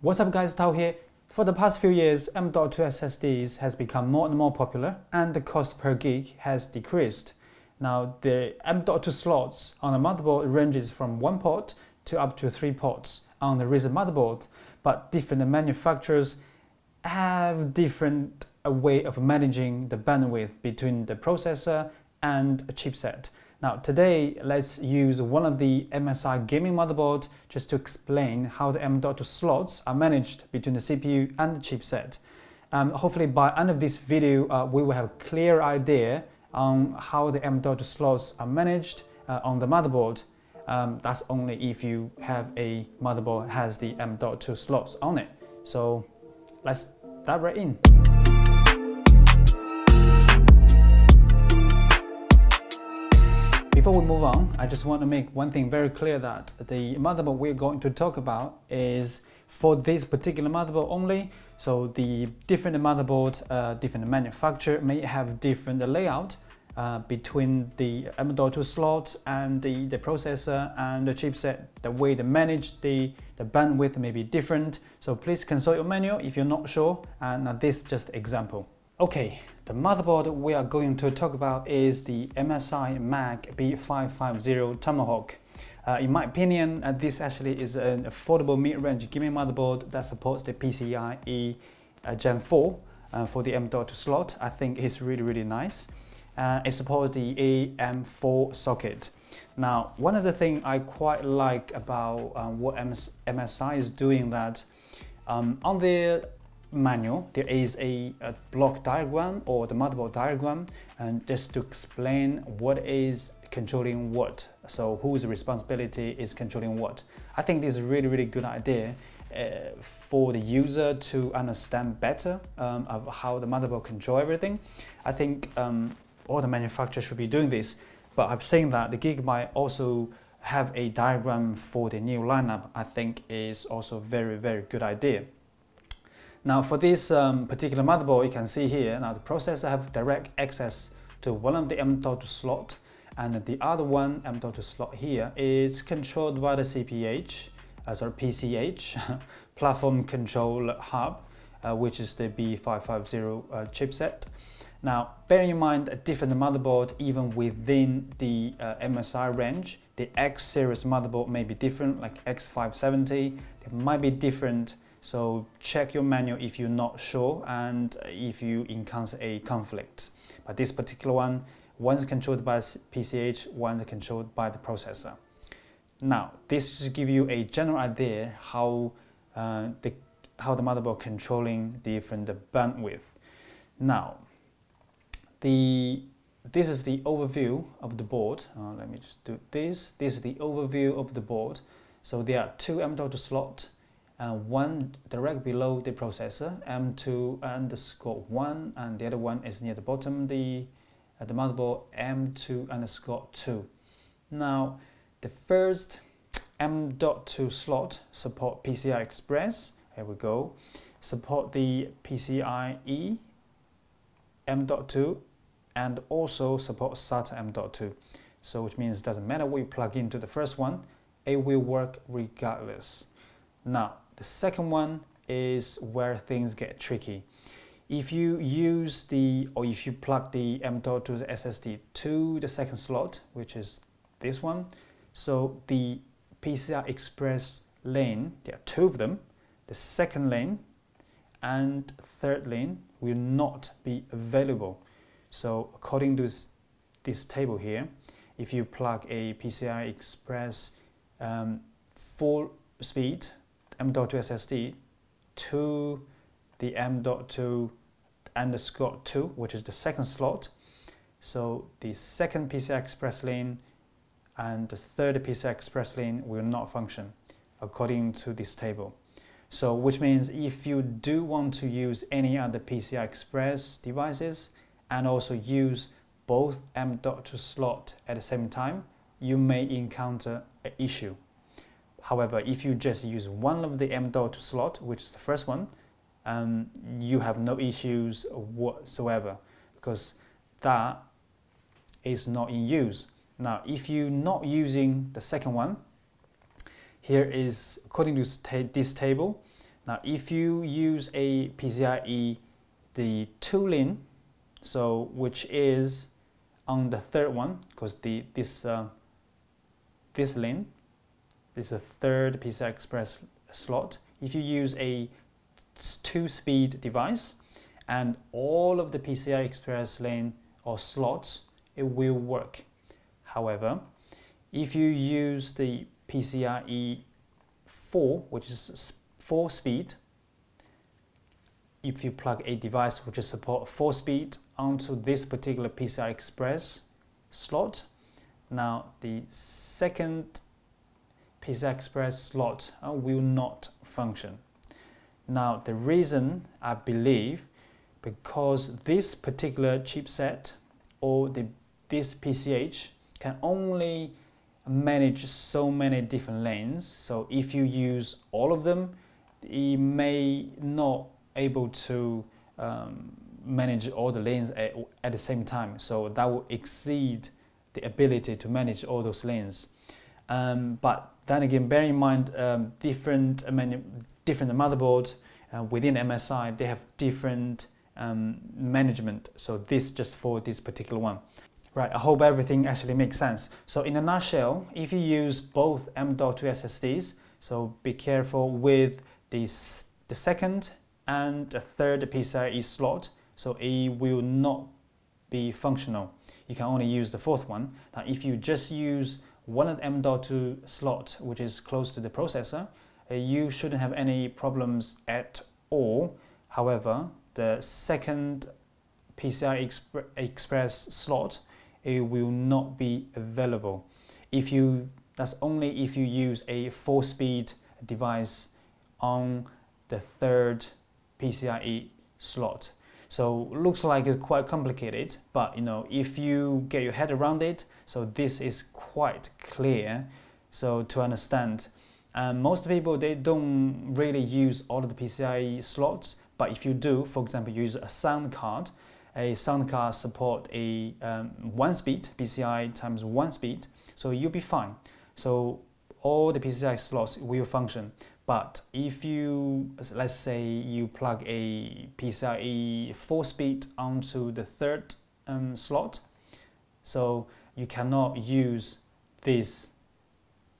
What's up guys, Tao here. For the past few years, M.2 SSDs has become more and more popular and the cost per gig has decreased. Now the M.2 slots on the motherboard ranges from one port to up to three ports on the Ryzen motherboard, but different manufacturers have different a way of managing the bandwidth between the processor and a chipset. Now today, let's use one of the MSI gaming motherboard just to explain how the M.2 slots are managed between the CPU and the chipset. Um, hopefully by end of this video, uh, we will have a clear idea on how the M.2 slots are managed uh, on the motherboard. Um, that's only if you have a motherboard has the M.2 slots on it. So let's dive right in. Before we move on, I just want to make one thing very clear that the motherboard we're going to talk about is for this particular motherboard only. So the different motherboard, uh, different manufacturer may have different layout uh, between the M.2 slots and the, the processor and the chipset. The way they manage the, the bandwidth may be different. So please consult your manual if you're not sure. And this just example. Okay, the motherboard we are going to talk about is the MSI MAG B550 Tomahawk. Uh, in my opinion, uh, this actually is an affordable mid-range gaming motherboard that supports the PCIe uh, Gen 4 uh, for the M.2 slot. I think it's really, really nice. Uh, it supports the AM4 socket. Now, one of the things I quite like about um, what MS MSI is doing that um, on the manual, there is a, a, block diagram or the motherboard diagram and just to explain what is controlling what. So whose responsibility is controlling what. I think this is a really, really good idea uh, for the user to understand better um, of how the motherboard control everything. I think um, all the manufacturers should be doing this, but I'm saying that the Gig might also have a diagram for the new lineup, I think is also very, very good idea. Now for this um, particular motherboard, you can see here, now the processor have direct access to one of the M.2 slot and the other one M.2 slot here is controlled by the CPH, uh, sorry, PCH, Platform Control Hub, uh, which is the B550 uh, chipset. Now, bear in mind a different motherboard even within the uh, MSI range. The X series motherboard may be different, like X570, they might be different so check your manual if you're not sure and if you encounter a conflict. But this particular one, one's controlled by PCH, one's controlled by the processor. Now, this just give you a general idea how uh, the how the motherboard controlling different bandwidth. Now, the this is the overview of the board. Uh, let me just do this. This is the overview of the board. So there are two M.2 slots and one direct below the processor, M2 underscore 1, and the other one is near the bottom, the, uh, the motherboard M2 underscore 2. Now, the first M.2 slot support PCI Express, here we go, support the PCIe M.2 and also support SATA M.2. So which means it doesn't matter what you plug into the first one, it will work regardless. Now, the second one is where things get tricky. If you use the, or if you plug the M.2 to the SSD to the second slot, which is this one, so the PCI Express lane, there are two of them, the second lane and third lane will not be available. So according to this, this table here, if you plug a PCI Express um, full speed M.2 SSD to the M.2 underscore 2, which is the second slot. So the second PCI Express lane and the third PCI Express lane will not function according to this table. So which means if you do want to use any other PCI Express devices and also use both M.2 slot at the same time, you may encounter an issue. However, if you just use one of the M.2 slot, which is the first one, um, you have no issues whatsoever because that is not in use. Now, if you're not using the second one, here is, according to this table, Now, if you use a PCIe, the two lane, so which is on the third one, because the this uh, this lane, this is a third PCI Express slot. If you use a two-speed device, and all of the PCI Express lane or slots, it will work. However, if you use the PCIe 4, which is 4 speed, if you plug a device which is support 4 speed onto this particular PCI Express slot, now the second PCI Express slot uh, will not function. Now the reason I believe because this particular chipset or the, this PCH can only manage so many different lanes. So if you use all of them, it may not able to um, manage all the lanes at, at the same time. So that will exceed the ability to manage all those lanes. Um, but then again, bear in mind um, different, mean, different motherboards uh, within MSI, they have different um, management. So this just for this particular one. Right, I hope everything actually makes sense. So in a nutshell, if you use both M.2 SSDs, so be careful with this, the second and the third PCIe slot, so it will not be functional. You can only use the fourth one. Now if you just use one the M.2 slot, which is close to the processor, uh, you shouldn't have any problems at all. However, the second PCI Exp Express slot, it will not be available. If you, that's only if you use a four-speed device on the third PCIe slot. So looks like it's quite complicated, but you know, if you get your head around it, so this is quite clear. So to understand, um, most people they don't really use all of the PCIe slots, but if you do, for example, use a sound card, a sound card support a um, one speed PCI times one speed, so you'll be fine. So all the PCI slots will function. But if you, let's say you plug a PCIe 4 speed onto the third um, slot, so you cannot use this,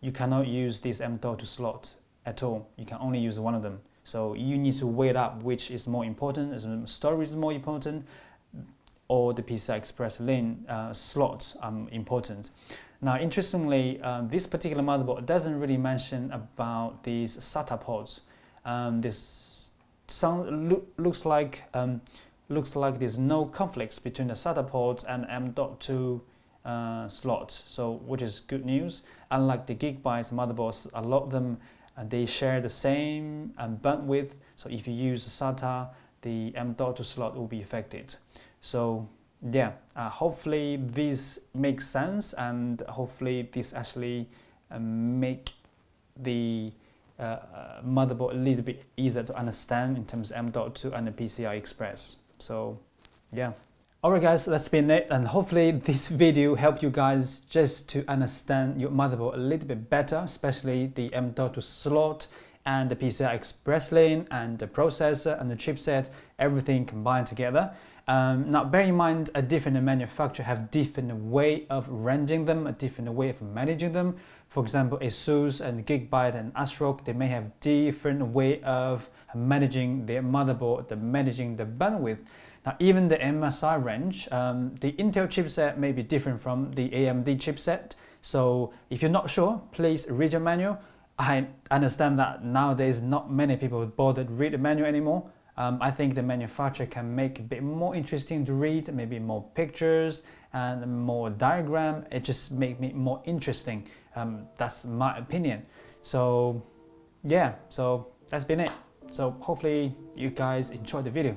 you cannot use this M.2 slot at all. You can only use one of them. So you need to weigh up which is more important, is storage is more important, or the PCI Express lane uh, slots are important. Now, interestingly, um, this particular motherboard doesn't really mention about these SATA ports. Um, this sound lo looks like um, looks like there's no conflicts between the SATA ports and M.2 uh, slots, so which is good news. Unlike the Gigabyte motherboards, a lot of them uh, they share the same um, bandwidth. So if you use SATA, the M.2 slot will be affected. So yeah, uh, hopefully this makes sense and hopefully this actually uh, make the uh, uh, motherboard a little bit easier to understand in terms of M.2 and the PCI Express. So yeah. Alright guys, that's been it and hopefully this video helped you guys just to understand your motherboard a little bit better, especially the M.2 slot and the PCI Express lane and the processor and the chipset, everything combined together. Um, now bear in mind a different manufacturer have different way of rendering them, a different way of managing them. For example, ASUS and Gigabyte and ASRock, they may have different way of managing their motherboard, the managing the bandwidth. Now, even the MSI range, um, the Intel chipset may be different from the AMD chipset. So if you're not sure, please read your manual. I understand that nowadays not many people bother to read the manual anymore. Um, I think the manufacturer can make it a bit more interesting to read, maybe more pictures and more diagram. It just make me more interesting. Um, that's my opinion. So yeah, so that's been it. So hopefully you guys enjoyed the video.